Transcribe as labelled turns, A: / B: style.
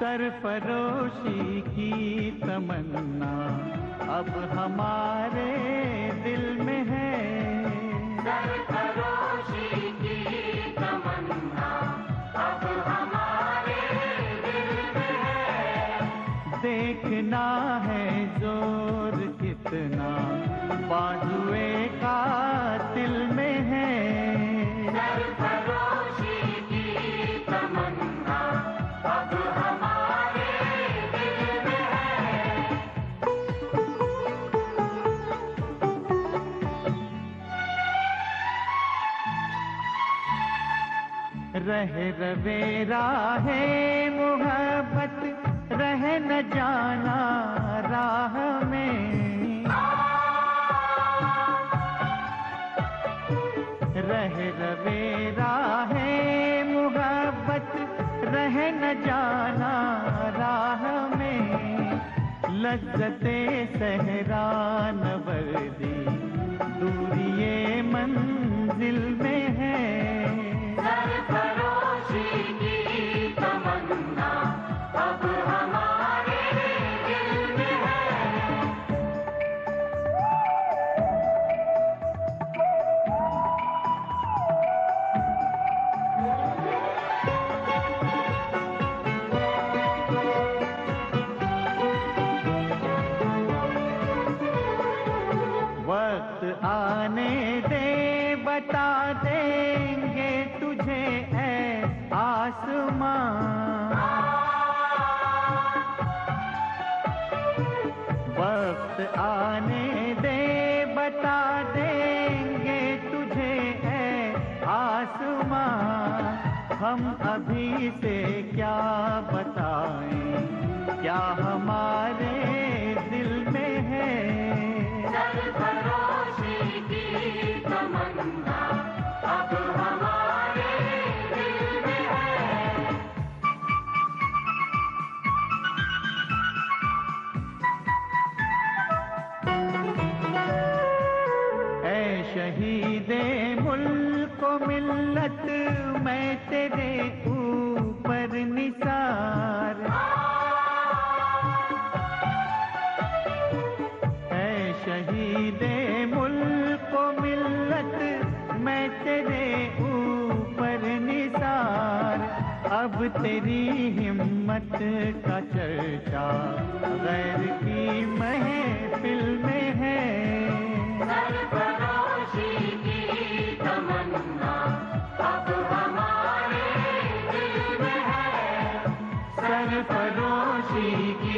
A: सरफरोशी की तमन्ना अब हमारे दिल में है।
B: सरफरोशी की तमन्ना अब हमारे दिल में है।
A: देखना है ज़ोर कितना बाजुए रह रवेरा है मोहब्बत रह न जाना राह में। रह रवेरा है मोहब्बत रह न जाना राह में। लज्जते सहरा नवर्दी दूरिये आने दे, बता देंगे तुझे है आसमां। वक्त आने दे, बता देंगे तुझे है आसमां। हम अभी से क्या बताएँ, क्या हमारे
B: अब
A: तेरी हिम्मत का चर्चा गैर की महफिल में है।
B: सरफरोशी की